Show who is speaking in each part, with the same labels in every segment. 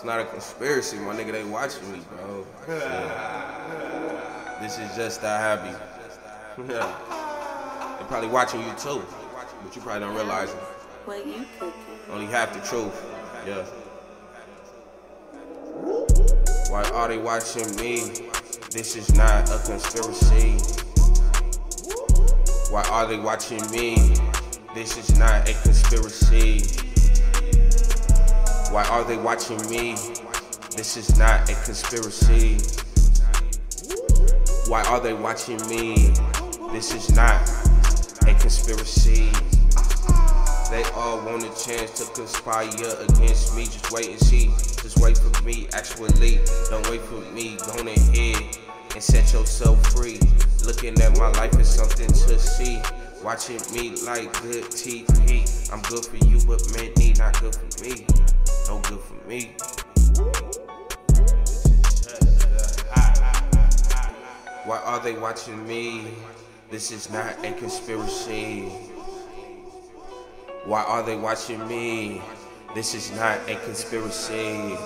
Speaker 1: It's not a conspiracy, my nigga. They watching me, bro. Yeah. This is just a hobby. Yeah. They probably watching you too, but you probably don't realize it.
Speaker 2: What you cooking?
Speaker 1: Only half the truth. Yeah. Why are they watching me? This is not a conspiracy. Why are they watching me? This is not a conspiracy. Why are they watching me? This is not a conspiracy. Why are they watching me? This is not a conspiracy. They all want a chance to conspire against me. Just wait and see. Just wait for me, actually. Don't wait for me. Go ahead and set yourself free. Looking at my life is something to see. Watching me like good TV. I'm good for you, but many not good for me. No good for me. Why are they watching me? This is not a conspiracy. Why are they watching me? This is not a conspiracy.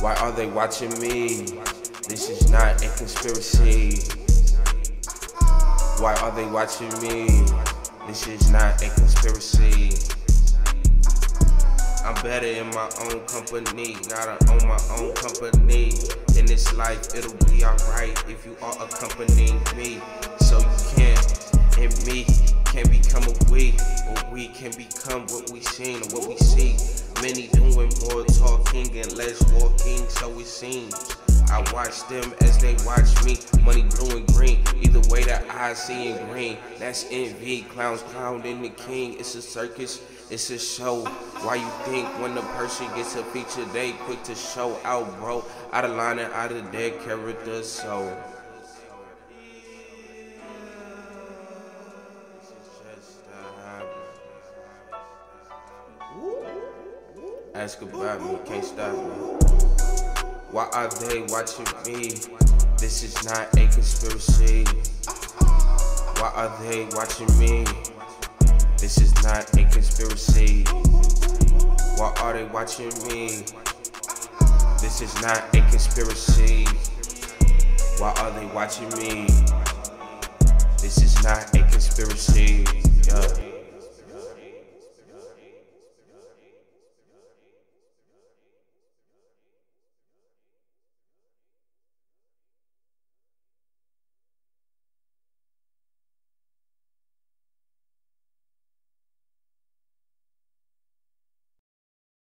Speaker 1: Why are they watching me? This is not a conspiracy. Why are they watching me? This is not a conspiracy. I'm better in my own company, gotta own my own company. In this life, it'll be alright if you are accompanying me. So you can, and me can become a we, or we can become what we seen or what we see. Many doing more talking and less walking, so it seems. I watch them as they watch me. Money blue and green. Either way that I see in green. That's envy. Clowns clowning the king. It's a circus. It's a show. Why you think when a person gets a feature, they quick to show out, bro? Out of line and out of their character, so. Ask about me, can't stop me. Why are they watching me? This is not a conspiracy. Why are they watching me? This is not a conspiracy. Why are they watching me? This is not a conspiracy. Why are they watching me? This is not a conspiracy.